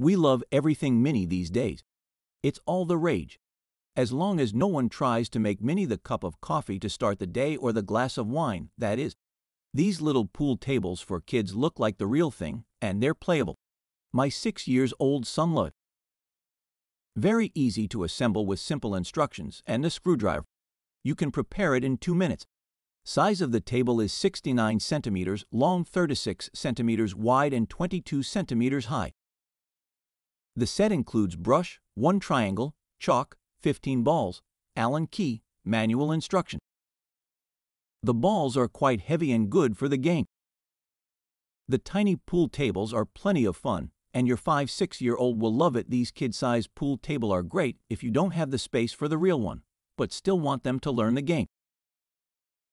We love everything mini these days. It's all the rage. As long as no one tries to make mini the cup of coffee to start the day or the glass of wine, that is. These little pool tables for kids look like the real thing, and they're playable. My six years old son loved. Very easy to assemble with simple instructions and a screwdriver. You can prepare it in two minutes. Size of the table is 69 centimeters long, 36 centimeters wide, and 22 centimeters high. The set includes brush, one triangle, chalk, 15 balls, Allen key, manual instruction. The balls are quite heavy and good for the game. The tiny pool tables are plenty of fun, and your 5 6 year old will love it. These kid sized pool table are great if you don't have the space for the real one, but still want them to learn the game.